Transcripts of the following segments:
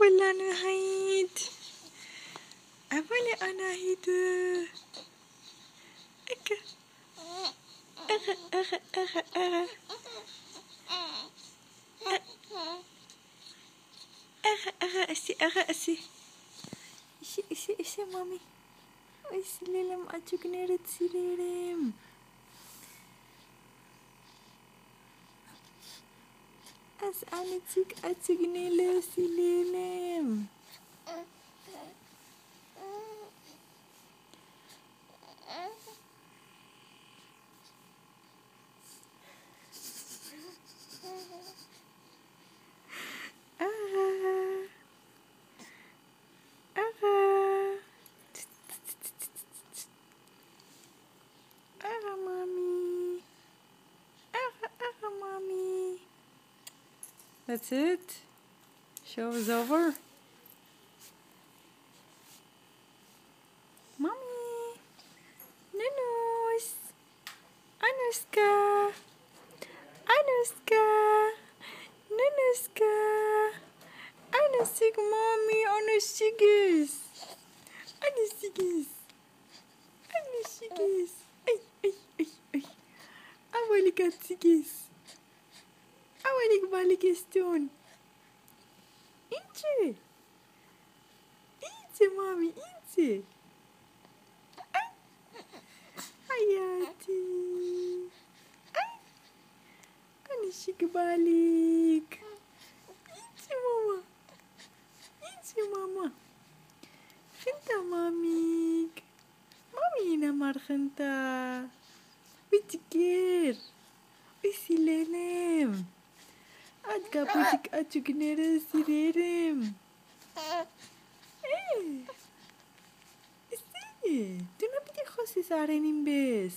ولا أنا هيد. أبلي أنا هيد. أكا أغا أغا أغا أغا أغا أغا أسي أغا أسي. إشي إشي إشي مامي. إشي ليلم أجوك نيرت سيريرم Yes, eine Zug, eine Zug, That's it. Show is over. Mommy. Nunus. Anuska. Anuska. Nunuska. Anusig mommy. Anusigis. Anusigis. Anusigis. Ay, ay, ay, ay. Awalikatigis. globale Question. Ince. İnce mami ince. حياتي كان شيك بالك انتي ماما انتي ماما خنتا ماميك مامي هنا مار خنتا بتكير Kaputik açıkınere sirerim. Hey. Sí. Tú no pides cosas en inglés.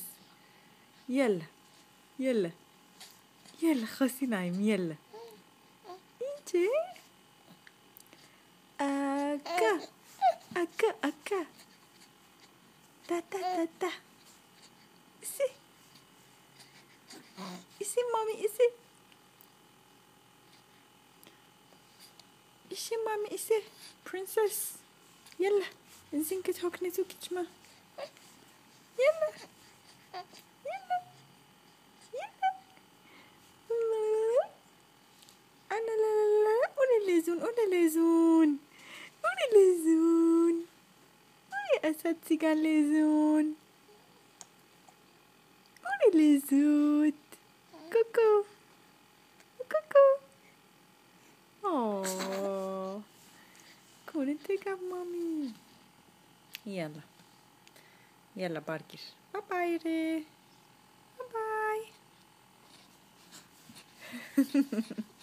Yalla. Yalla. Yalla Josinayim yalla. İnce. Acá. Acá, acá. Ta ta ta ta. Sí. Sí, mami, sí. İşi mami ise princess. Yalla. Zinket hoknetu kichma. Yalla. Yalla. Yalla. Ana la la la. Ona lezun, ona lezun. Ona lezun. Ay asat sigan lezun. Ona lezun. Coco. couldn't take up mommy يلا يلا باركر باي باي ري باي باي